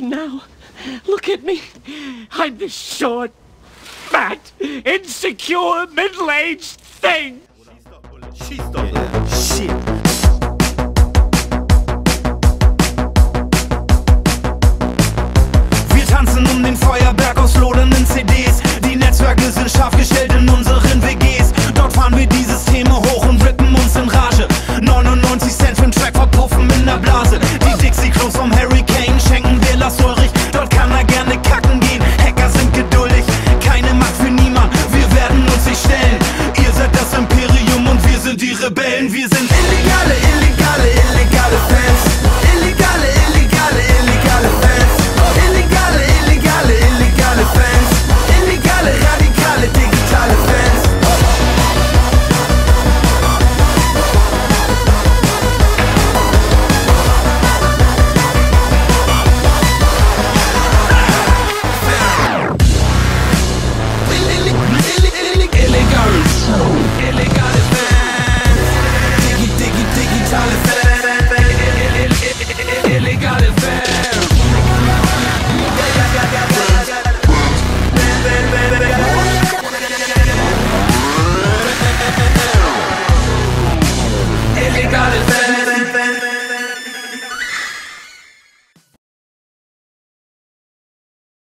Now, look at me. I'm this short, fat, insecure, middle-aged thing. She's done yeah. shit. Wir tanzen um den Feuerberg aus lodernden CDs. Die Netzwerke sind scharf gestellt in unseren WGs. Dort fahren wir dieses Thema hoch und rippen uns in Rage. 99 Cent für einen Track verpuffen in der Blase. andere Band, wir sind